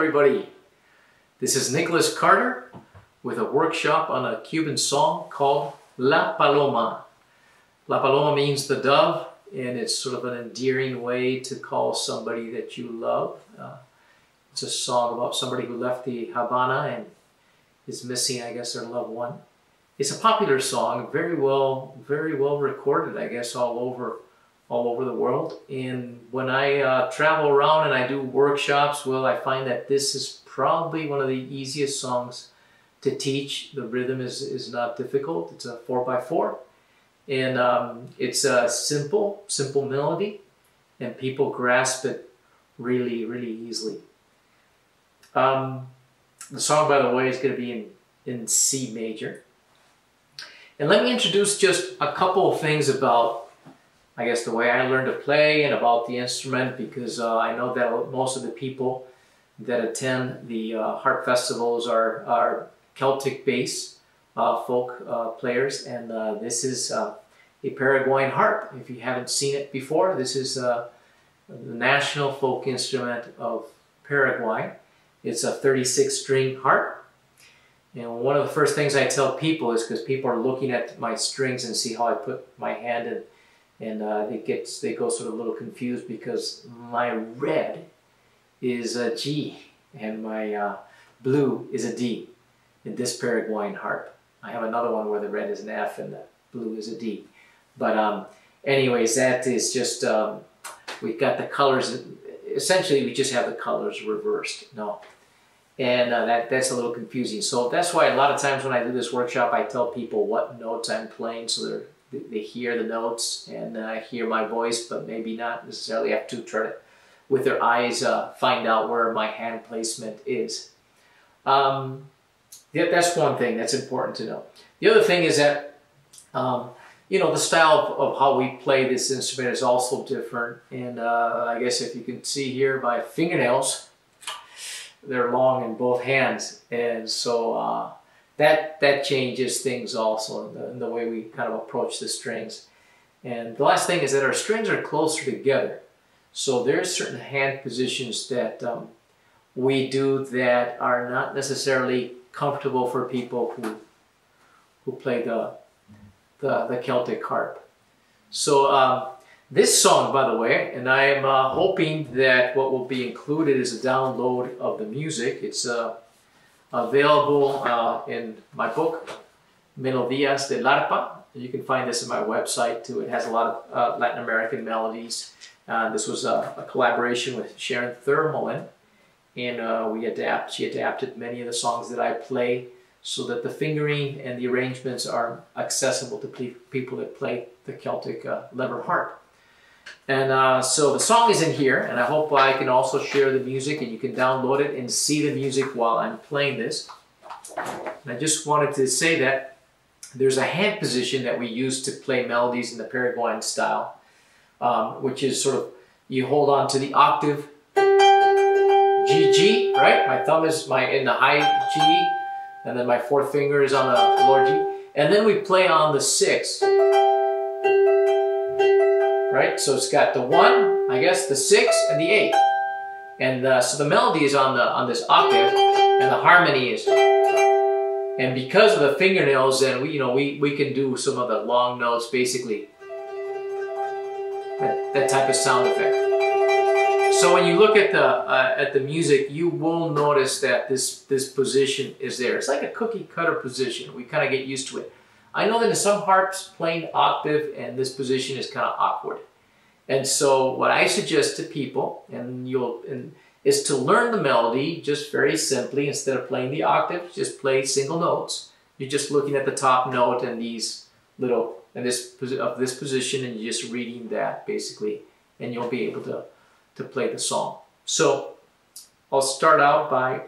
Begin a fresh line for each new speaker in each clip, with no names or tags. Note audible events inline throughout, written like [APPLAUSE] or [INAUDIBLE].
Everybody, this is Nicolas Carter with a workshop on a Cuban song called La Paloma. La Paloma means the dove and it's sort of an endearing way to call somebody that you love. Uh, it's a song about somebody who left the Havana and is missing, I guess, their loved one. It's a popular song, very well, very well recorded, I guess, all over all over the world. And when I uh, travel around and I do workshops, well, I find that this is probably one of the easiest songs to teach. The rhythm is, is not difficult. It's a 4 by 4 And um, it's a simple, simple melody. And people grasp it really, really easily. Um, the song, by the way, is going to be in, in C major. And let me introduce just a couple of things about I guess the way I learned to play and about the instrument because uh, I know that most of the people that attend the uh, harp festivals are, are Celtic bass uh, folk uh, players and uh, this is uh, a Paraguayan harp. If you haven't seen it before, this is the national folk instrument of Paraguay. It's a 36 string harp and one of the first things I tell people is because people are looking at my strings and see how I put my hand in and uh, it gets they go sort of a little confused because my red is a G and my uh, blue is a D in this Paraguayan harp. I have another one where the red is an F and the blue is a D. But um, anyways, that is just, um, we've got the colors, essentially we just have the colors reversed. No. And uh, that, that's a little confusing. So that's why a lot of times when I do this workshop, I tell people what notes I'm playing so they're they hear the notes and uh, hear my voice, but maybe not necessarily have to try to, with their eyes, uh, find out where my hand placement is. Um, that's one thing that's important to know. The other thing is that, um, you know, the style of, of, how we play this instrument is also different. And uh, I guess if you can see here, my fingernails, they're long in both hands. And so uh, that that changes things also in the, in the, way we kind of approach the strings. And the last thing is that our strings are closer together. So there's certain hand positions that um, we do that are not necessarily comfortable for people who who play the the, the Celtic harp. So um, this song, by the way, and I'm uh, hoping that what will be included is a download of the music. It's a uh, available uh, in my book, Melodías del Arpa. You can find this in my website too. It has a lot of uh, Latin American melodies. Uh, this was a, a, collaboration with Sharon Thormahlen, and uh, we adapt. She adapted many of the songs that I play so that the fingering and the arrangements are accessible to people that play the Celtic uh, lever harp. And uh, so the song is in here, and I hope I can also share the music and you can download it and see the music while I'm playing this. And I just wanted to say that there's a hand position that we use to play melodies in the Paraguayan style, um, which is sort of, you hold on to the octave G, G, right? My thumb is my in the high G, and then my fourth finger is on the lower G. And then we play on the sixth right? So it's got the one, I guess, the six, and the eight. And uh, so the melody is on the on this octave, and the harmony is. And because of the fingernails, then we you know we we can do some of the long notes, basically. That, that type of sound effect. So when you look at the uh, at the music, you will notice that this this position is there. It's like a cookie cutter position. We kind of get used to it. I know that in some harps, playing octave and this position is kind of awkward. And so what I suggest to people, and you'll, and, is to learn the melody just very simply. Instead of playing the octave, just play single notes. You're just looking at the top note and these little, and this of this position, and you're just reading that basically, and you'll be able to, to play the song. So I'll start out by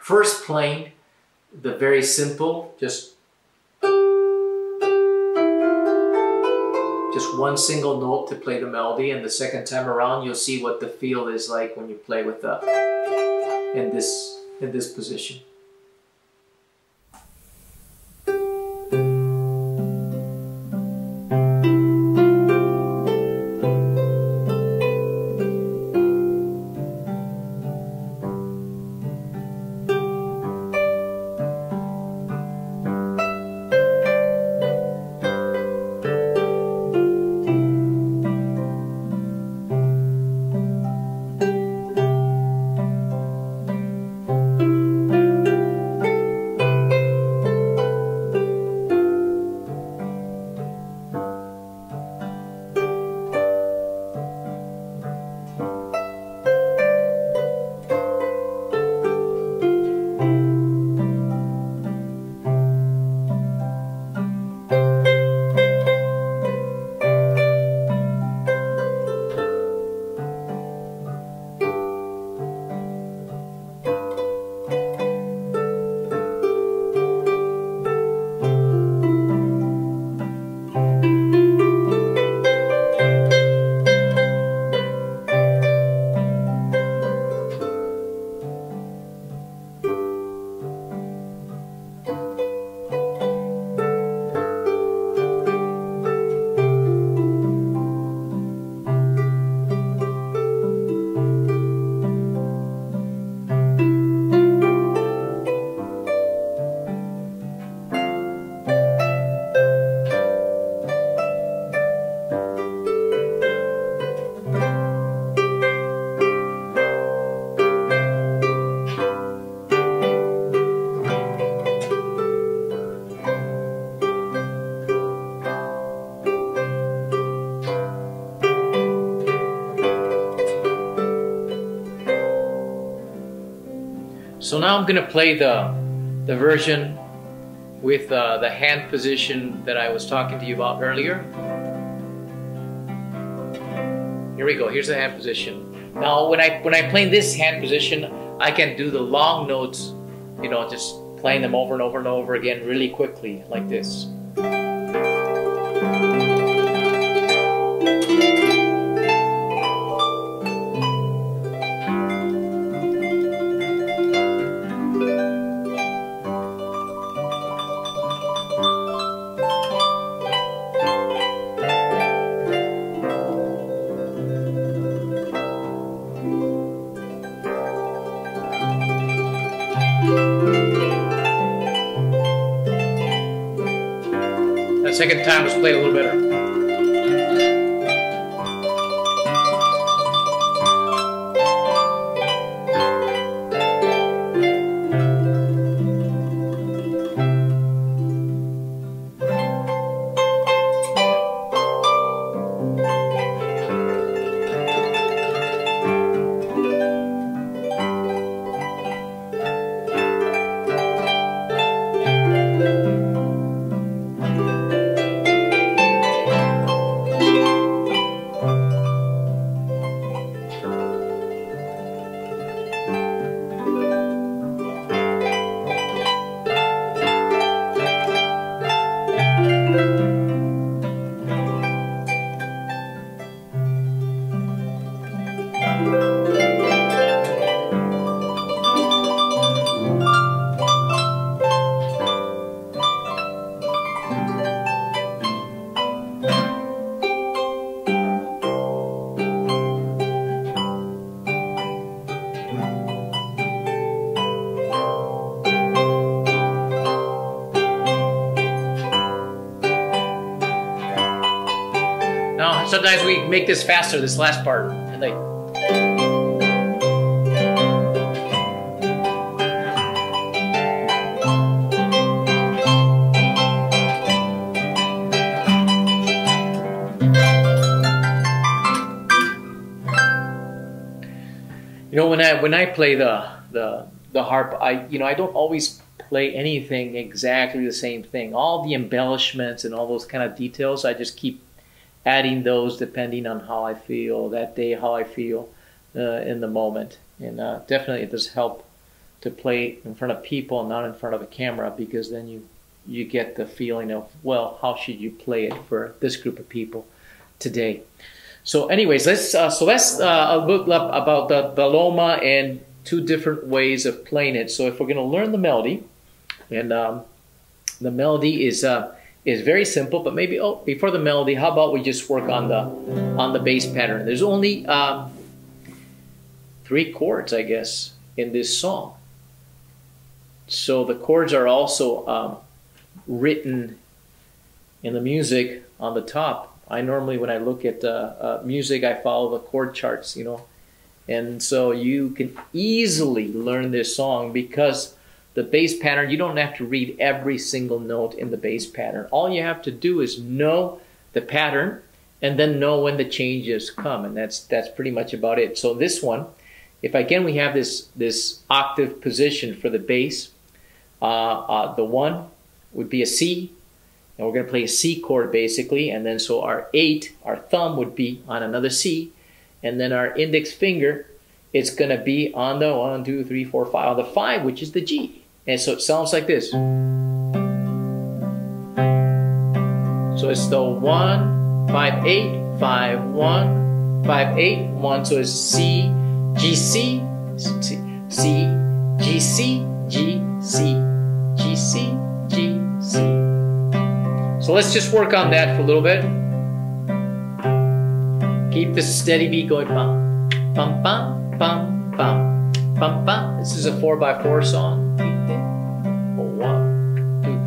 first playing the very simple, just just one single note to play the melody and the second time around you'll see what the feel is like when you play with the in this in this position. I'm gonna play the, the version with uh, the hand position that I was talking to you about earlier. Here we go, here's the hand position. Now when I when I play this hand position, I can do the long notes, you know, just playing them over and over and over again really quickly like this. Time was played a little better. Make this faster, this last part. Like, you know, when I when I play the the the harp, I you know I don't always play anything exactly the same thing. All the embellishments and all those kind of details, I just keep adding those depending on how I feel that day, how I feel uh, in the moment. And uh, definitely, it does help to play in front of people, not in front of a camera, because then you you get the feeling of well, how should you play it for this group of people today? So, anyways, let's uh, so uh, look up about the, the loma and two different ways of playing it. So, if we're going to learn the melody, and um, the melody is uh, is very simple, but maybe oh before the melody, how about we just work on the on the bass pattern? There's only um, three chords, I guess, in this song. So the chords are also um, written in the music on the top. I normally, when I look at uh, uh, music, I follow the chord charts, you know, and so you can easily learn this song because the bass pattern, you don't have to read every single note in the bass pattern. All you have to do is know the pattern and then know when the changes come, and that's that's pretty much about it. So this one, if again we have this this octave position for the bass, uh, uh, the one would be a C, and we're going to play a C chord basically, and then so our eight, our thumb would be on another C, and then our index finger, it's going to be on the one, two, three, four, five, on the five, which is the G. And so it sounds like this. So it's the one, five, eight, five, one, five, eight, one. So it's C, G, C, C, C, G, C, G, C, G, C, G, C. So let's just work on that for a little bit. Keep the steady beat going. Bum, bum, bum, bum, bum, bum, bum. This is a four by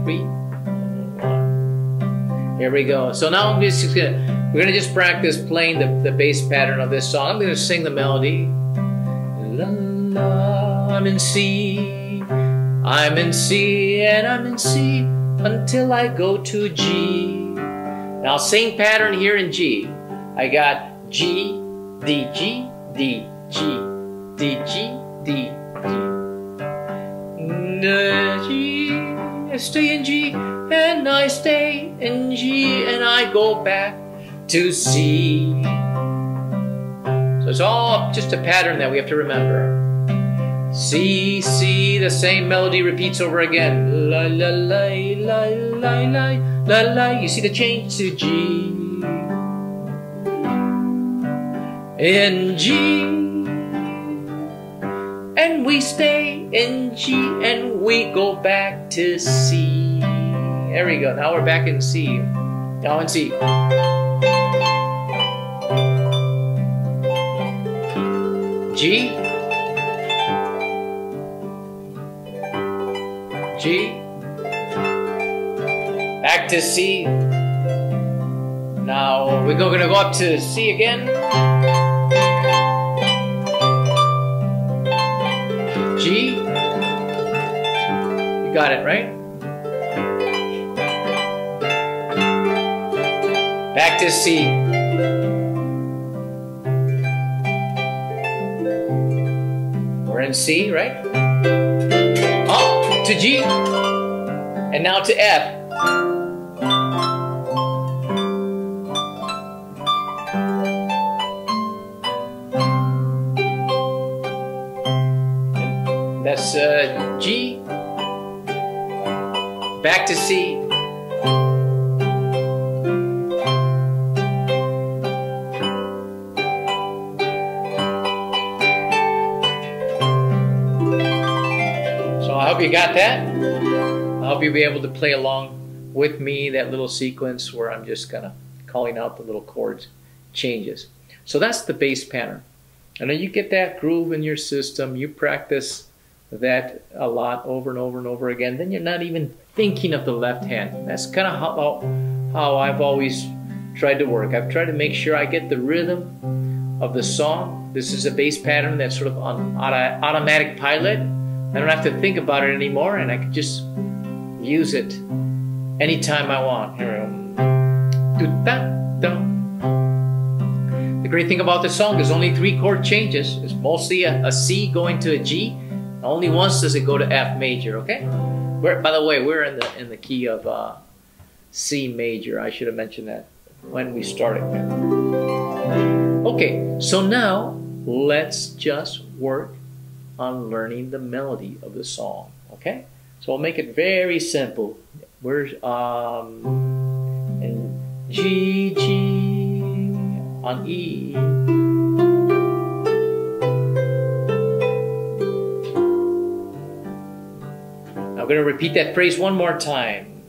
song. Here we go. So now I'm just gonna we're gonna just practice playing the, the bass pattern of this song. I'm gonna sing the melody. La, la, I'm in C. I'm in C and I'm in C until I go to G. Now same pattern here in G. I got G, D, G, D, G, D, G, D, G. uh, G, Stay in G, and I stay in G, and I go back to C. So it's all just a pattern that we have to remember. C, C, the same melody repeats over again. La, la, la, la, la, la, la, la. You see the change to G. In G. And we stay in G and we go back to C. There we go. Now we're back in C. Now in C. G. G. Back to C. Now we're going to go up to C again. G. You got it, right? Back to C. We're in C, right? Up to G. And now to F. To. So I hope you got that. I hope you'll be able to play along with me that little sequence where I'm just kind of calling out the little chords changes. So that's the bass pattern. And then you get that groove in your system, you practice that a lot over and over and over again, then you're not even thinking of the left hand. That's kind of how, how I've always tried to work. I've tried to make sure I get the rhythm of the song. This is a bass pattern that's sort of on auto, automatic pilot. I don't have to think about it anymore, and I can just use it anytime I want. The great thing about this song is only three chord changes. It's mostly a, a C going to a G. Only once does it go to F major. Okay. We're, by the way, we're in the in the key of uh, C major. I should have mentioned that when we started. Okay. So now let's just work on learning the melody of the song. Okay. So I'll make it very simple. We're um, in G G on E. I'm going to repeat that phrase one more time.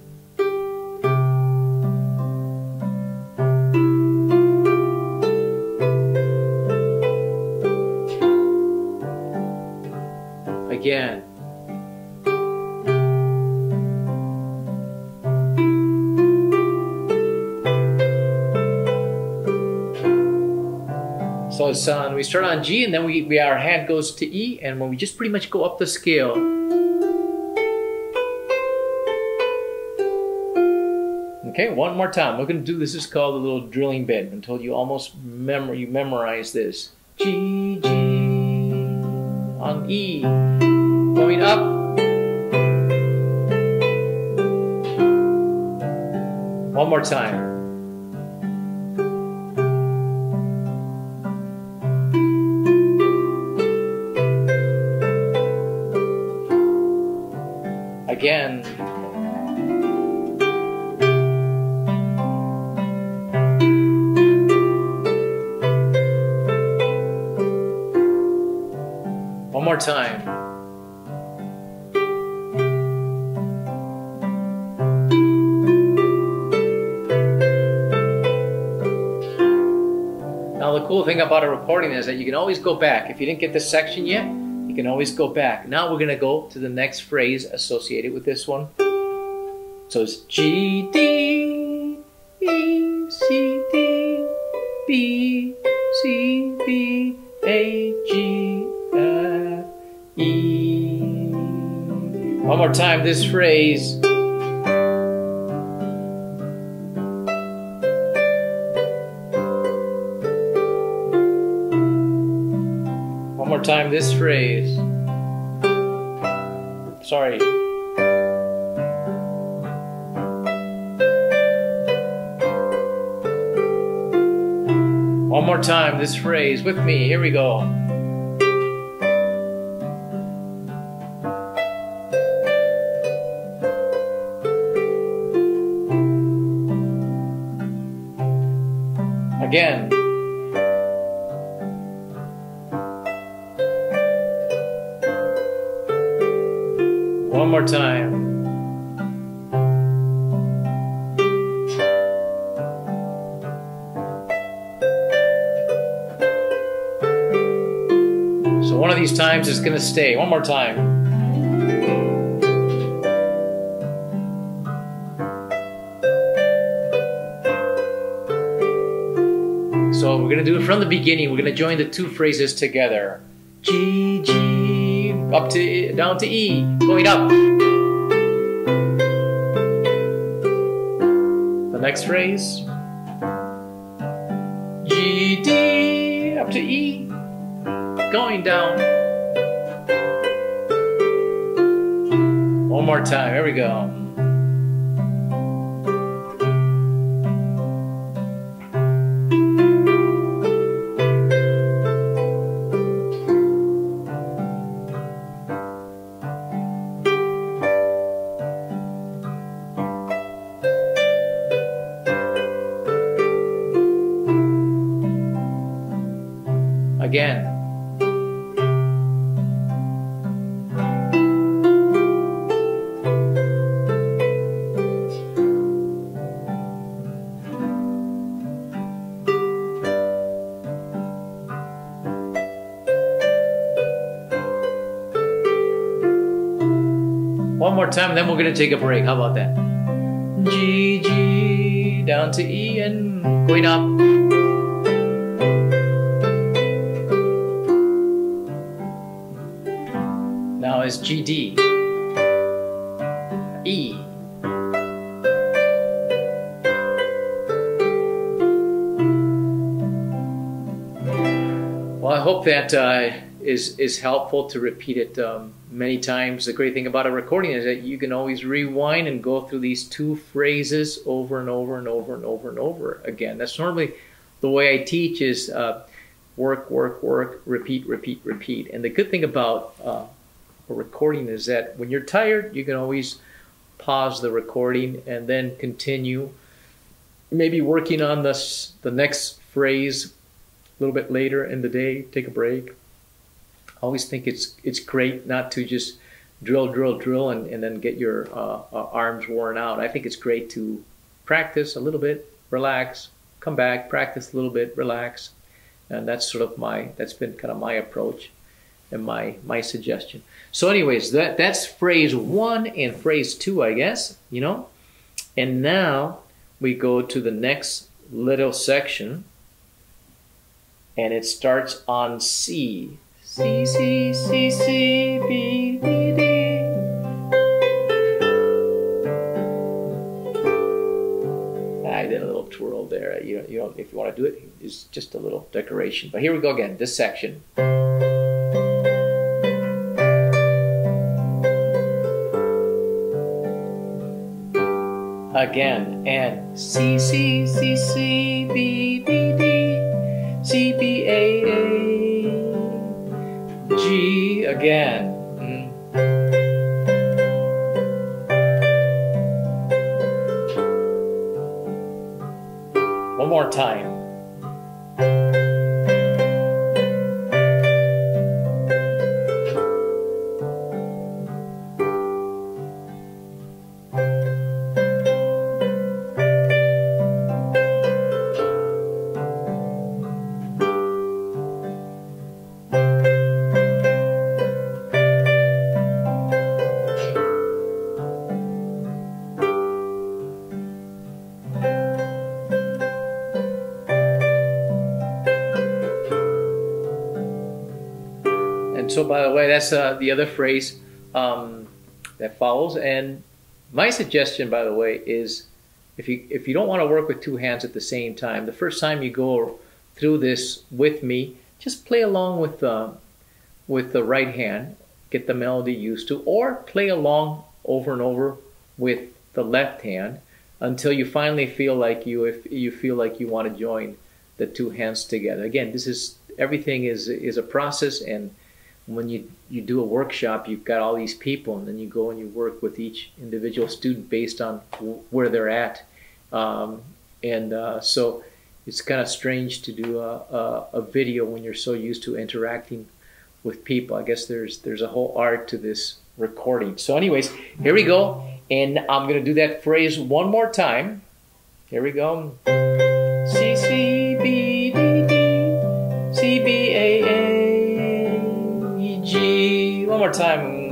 Again. So it's on, we start on G and then we, we our hand goes to E and when we just pretty much go up the scale. Okay, one more time. We're going to do this is called a little drilling bit until you almost mem you memorize this. G G on E, going up. One more time. More time. Now the cool thing about a recording is that you can always go back. If you didn't get this section yet, you can always go back. Now we're gonna go to the next phrase associated with this one. So it's G, D, more time, this phrase. One more time, this phrase. Sorry. One more time, this phrase with me. Here we go. Time. So one of these times is going to stay. One more time. So we're going to do it from the beginning. We're going to join the two phrases together. G, G, up to, down to E, going up. Phrase. G, D, up to E, going down. One more time. Here we go. Again. One more time, then we're gonna take a break. How about that? G, G, down to E and going up. Now is GD. E. Well, I hope that uh, is is helpful to repeat it um, many times. The great thing about a recording is that you can always rewind and go through these two phrases over and over and over and over and over again. That's normally the way I teach is uh, work, work, work, repeat, repeat, repeat. And the good thing about uh, recording is that when you're tired, you can always pause the recording and then continue. Maybe working on this the next phrase a little bit later in the day. Take a break. I always think it's it's great not to just drill, drill, drill, and, and then get your uh, uh, arms worn out. I think it's great to practice a little bit, relax, come back, practice a little bit, relax, and that's sort of my that's been kind of my approach and my my suggestion. So, anyways, that that's phrase one and phrase two, I guess you know, and now we go to the next little section, and it starts on C. C C C C B B D. I did a little twirl there. You you know if you want to do it, it's just a little decoration. But here we go again. This section. Again and C C C C B B D C B A A G again. Mm. One more time. That's uh, the other phrase um, that follows. And my suggestion, by the way, is if you if you don't want to work with two hands at the same time, the first time you go through this with me, just play along with the with the right hand get the melody used to, or play along over and over with the left hand until you finally feel like you if you feel like you want to join the two hands together. Again, this is everything is is a process and when you you do a workshop you've got all these people and then you go and you work with each individual student based on where they're at. Um, and uh, so it's kind of strange to do a, a, a, video when you're so used to interacting with people. I guess there's there's a whole art to this recording. So anyways here we go and i'm going to do that phrase one more time. Here we go. C more time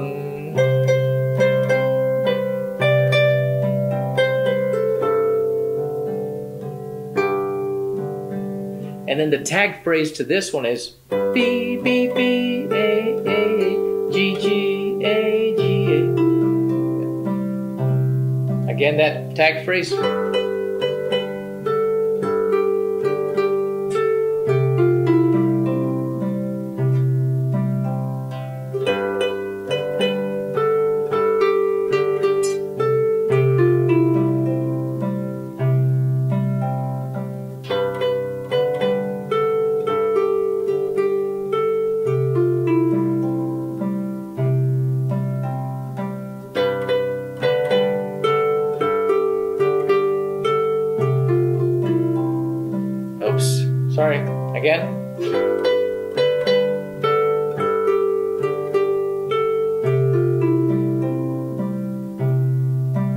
And then the tag phrase to this one is B B B A A G G A G A. Again, that tag phrase.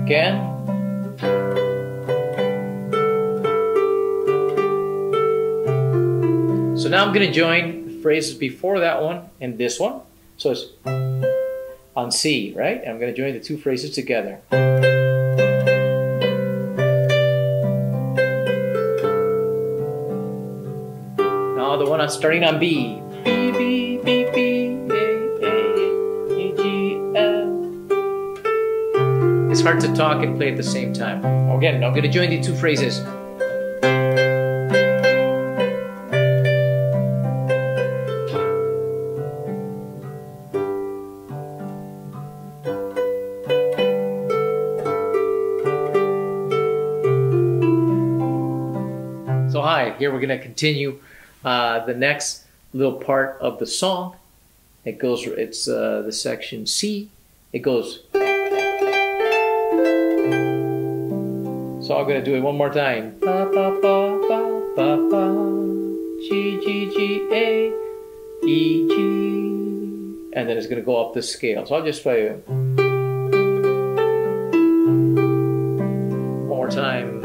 Again. So now I'm going to join the phrases before that one and this one. So it's on C, right? I'm going to join the two phrases together. Now the one I'm starting on B, hard to talk and play at the same time. Again, I'm going to join the two phrases. So hi, here we're going to continue uh, the next little part of the song, it goes, it's uh, the section C. It goes. Going to do it one more time. Ba, ba, ba, ba, ba, ba. G, G, G, A, E, G. And then it's going to go up the scale. So I'll just play it. One more time.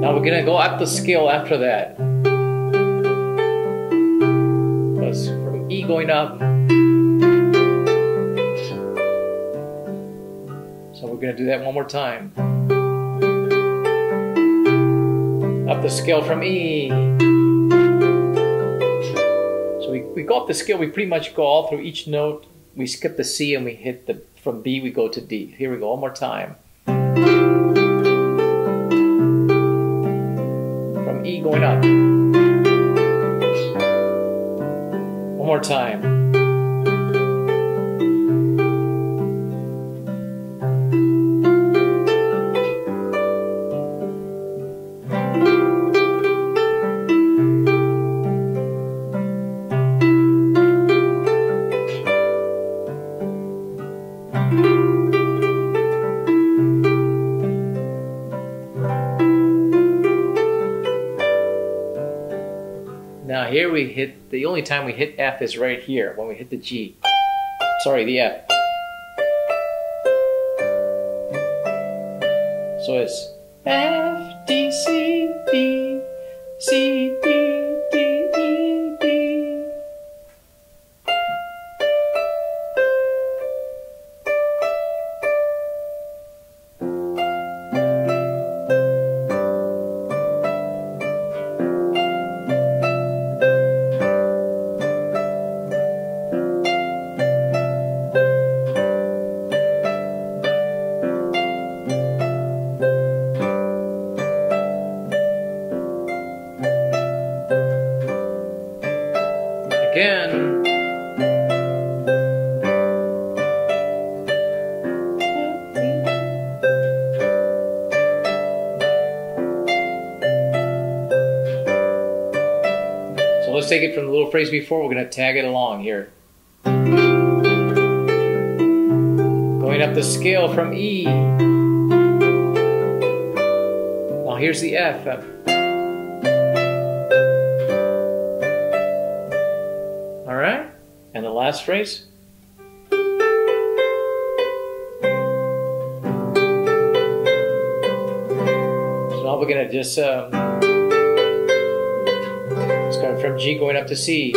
Now we're gonna go up the scale after that. Going up. So we're gonna do that one more time. Up the scale from E. So we, we go up the scale, we pretty much go all through each note. We skip the C and we hit the, from B we go to D. Here we go, one more time. From E going up. One more time. Now here we hit, only time we hit F is right here, when we hit the G. Sorry, the F. So it's F, D, C, B, C, phrase before. We're going to tag it along here. Going up the scale from E. Now here's the F. All right? And the last phrase. So now we're going to just. Um, from G going up to C.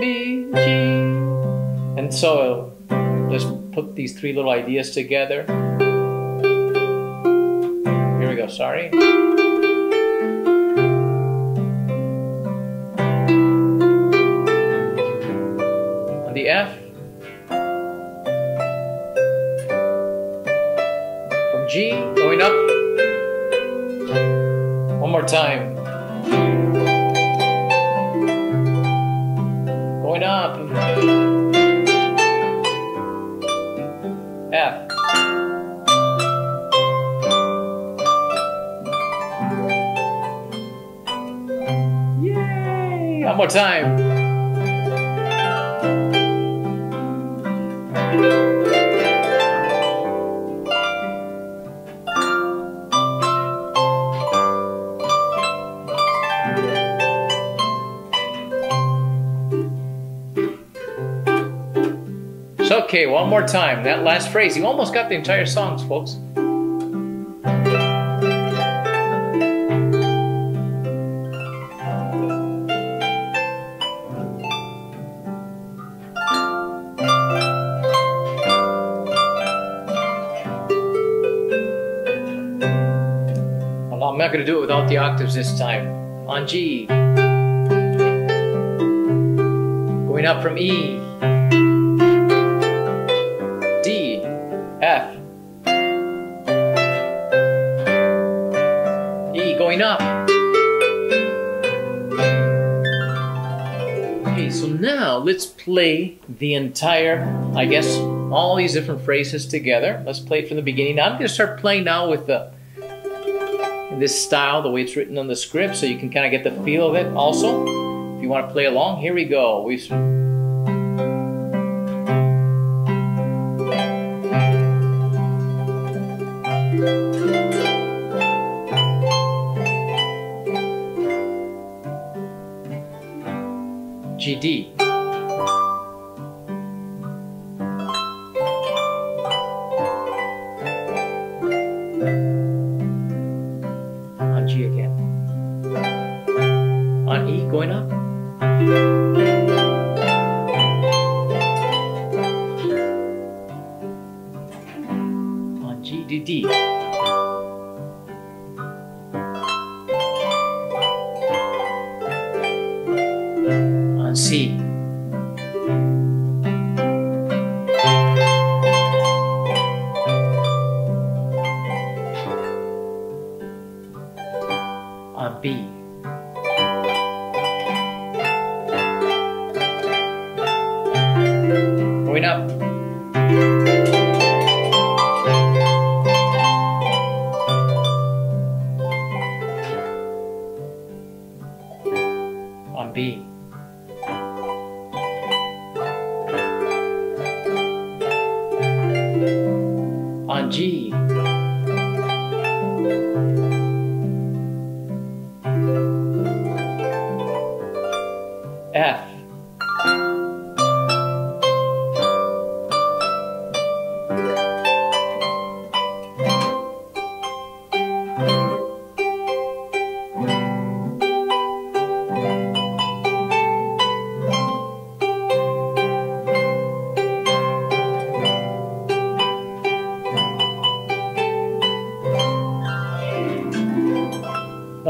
B, G. And so just put these three little ideas together. Here we go, sorry. On the F. From G going up. One more time. More time. Okay, one more time. That last phrase. You almost got the entire songs, folks. Not going to do it without the octaves this time. On G. Going up from E. D, F, E going up. Okay, so now let's play the entire, I guess, all these different phrases together. Let's play it from the beginning. Now I'm going to start playing now with the this style, the way it's written on the script, so you can kind of get the feel of it. Also, if you want to play along, here we go. We've On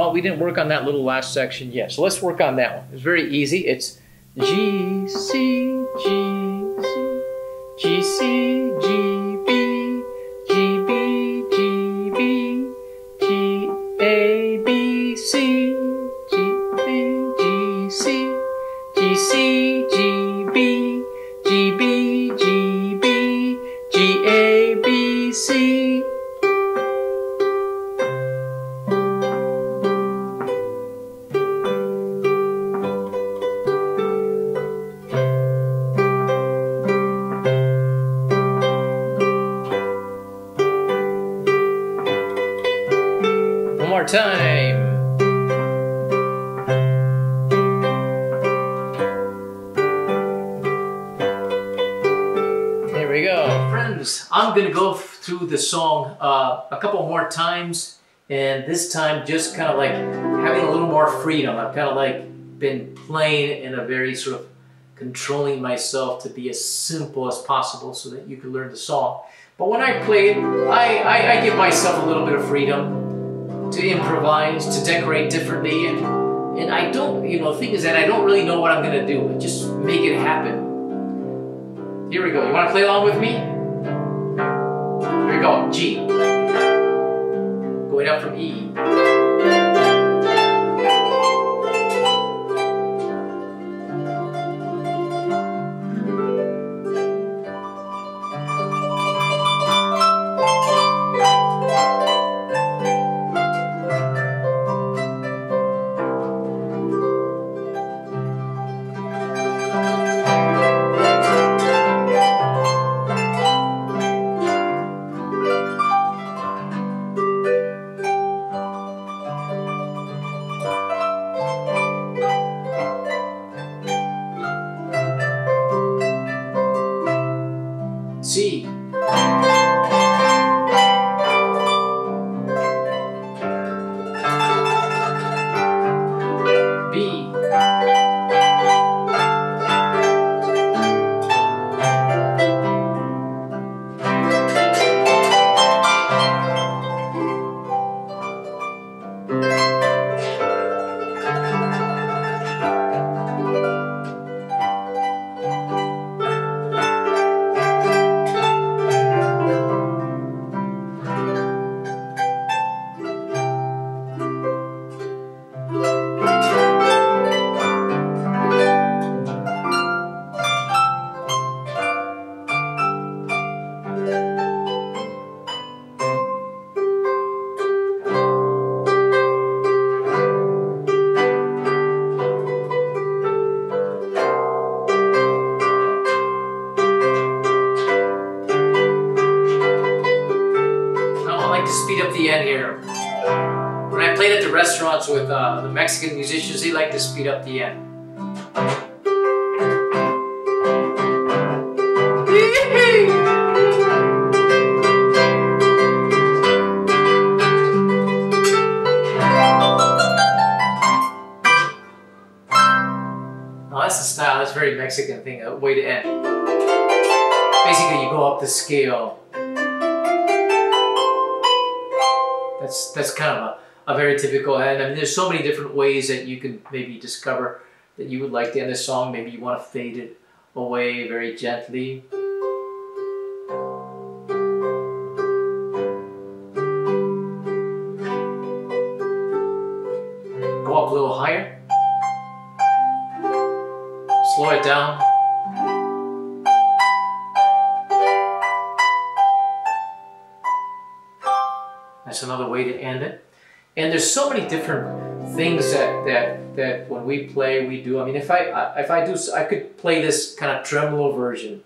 Well, we didn't work on that little last section yet, so let's work on that one. It's very easy. It's G, C, G, C, G, C, G, times, and this time just kind of like having a little more freedom. I've kind of like been playing in a very sort of controlling myself to be as simple as possible so that you can learn the song. But when I play it, I, I, I give myself a little bit of freedom to improvise, to decorate differently, and, and I don't, you know, the thing is that I don't really know what I'm gonna do. I just make it happen. Here we go. You want to play along with me? Here we go. G. Going up from E. uh, the Mexican musicians, they like to speed up the end. Now that's the style, that's a very Mexican thing, a way to end. Basically, you go up the scale. That's that's kind of a, a very typical end. I mean, there's so many different ways that you can maybe discover that you would like to end a song. Maybe you want to fade it away very gently. Go up a little higher. Slow it down. That's another way to end it. And there's so many different things that that that when we play we do. I mean, if I if I do, I could play this kind of tremolo version.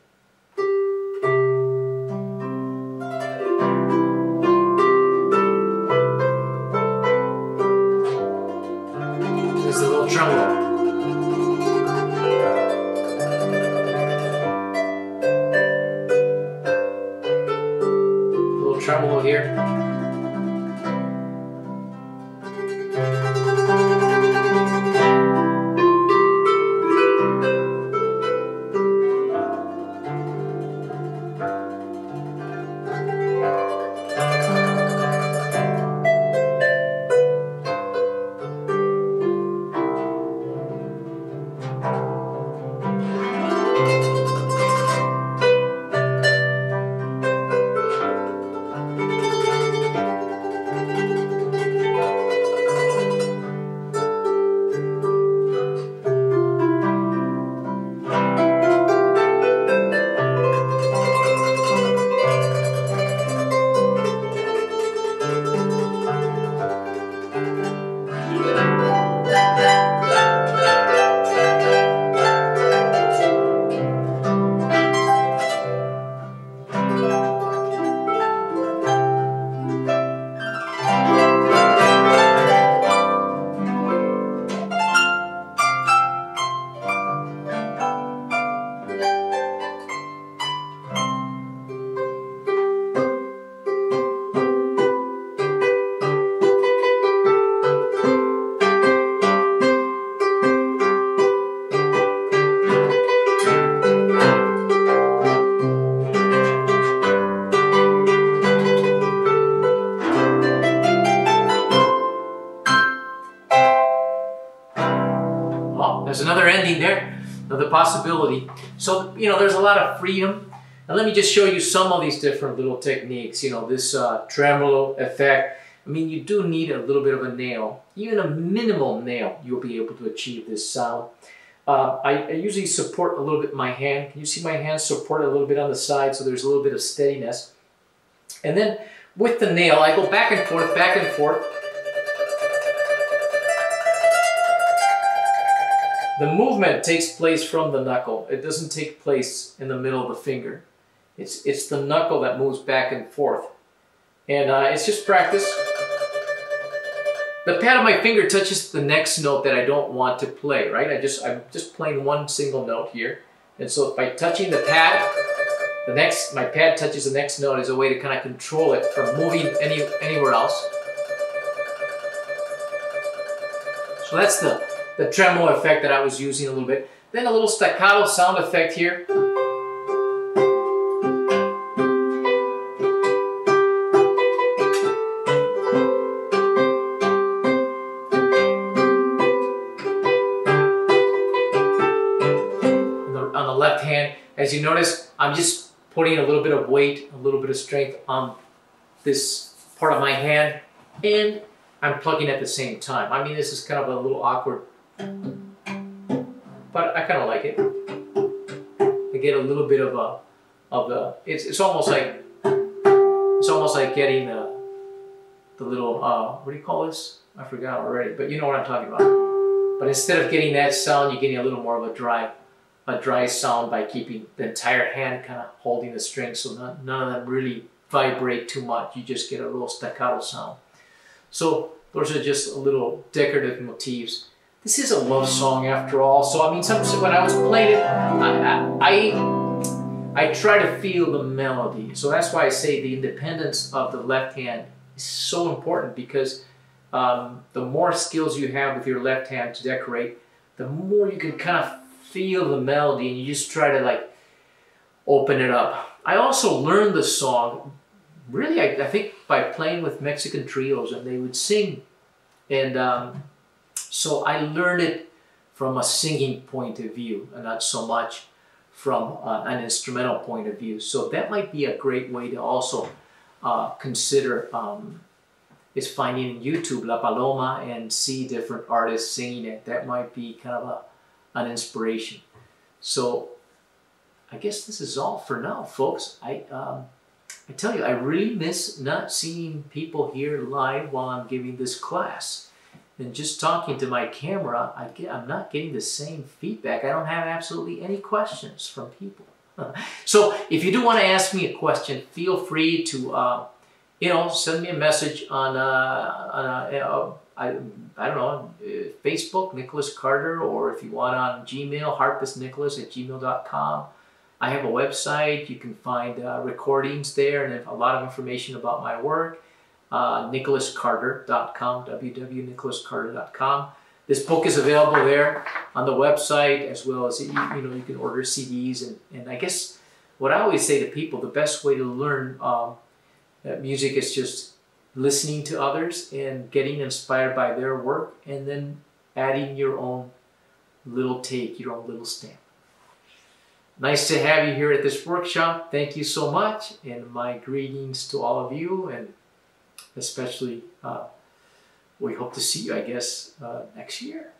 You know, there's a lot of freedom. And let me just show you some of these different little techniques. You know, this uh, tremolo effect. I mean, you do need a little bit of a nail. Even a minimal nail, you'll be able to achieve this sound. Uh, I, I, usually support a little bit my hand. Can you see my hand support a little bit on the side so there's a little bit of steadiness? And then with the nail, I go back and forth, back and forth. The movement takes place from the knuckle. It doesn't take place in the middle of the finger. It's, it's the knuckle that moves back and forth. And uh, it's just practice. The pad of my finger touches the next note that I don't want to play, right? I just, I'm just playing one single note here. And so by touching the pad, the next, my pad touches the next note is a way to kind of control it from moving any, anywhere else. So that's the, the tremolo effect that I was using a little bit. Then a little staccato sound effect here. on the left hand, as you notice, I'm just putting a little bit of weight, a little bit of strength on this part of my hand, and I'm plucking at the same time. I mean, this is kind of a little awkward, but I kind of like it. I get a little bit of a, of the, it's, it's almost like, it's almost like getting the, the little, uh, what do you call this? I forgot already, but you know what I'm talking about. But instead of getting that sound, you're getting a little more of a dry a dry sound by keeping the entire hand kind of holding the string so none, none of them really vibrate too much. You just get a little staccato sound. So those are just a little decorative motifs. This is a love song after all. So I mean, sometimes when I was playing it, I, I, I try to feel the melody. So that's why I say the independence of the left hand is so important because um, the more skills you have with your left hand to decorate, the more you can kind of feel the melody and you just try to like open it up. I also learned the song really, I, I think, by playing with Mexican trios and they would sing. And um, so I learned it from a singing point of view and not so much from uh, an instrumental point of view. So that might be a great way to also uh, consider um, is finding YouTube La Paloma and see different artists singing it. That might be kind of a an inspiration. So I guess this is all for now, folks. I, um, I tell you, I really miss not seeing people here live while I'm giving this class. Just talking to my camera, I get, I'm not getting the same feedback. I don't have absolutely any questions from people. [LAUGHS] so if you do want to ask me a question, feel free to, uh, you know, send me a message on, uh, on a, a I, I don't know, uh, Facebook, Nicolas Carter, or if you want on Gmail, harpistnicholas at gmail.com. I have a website. You can find uh, recordings there and a lot of information about my work. Uh, nicholascarter.com, www.nicholascarter.com. This book is available there on the website as well as, you know, you can order CDs. And, and I guess what I always say to people, the best way to learn um, music is just listening to others and getting inspired by their work and then adding your own little take, your own little stamp. Nice to have you here at this workshop. Thank you so much and my greetings to all of you and especially uh, we hope to see you, I guess, uh, next year,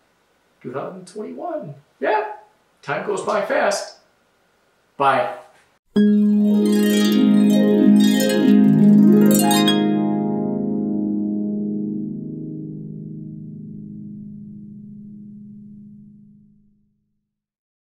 2021. Yeah, time goes by fast. Bye.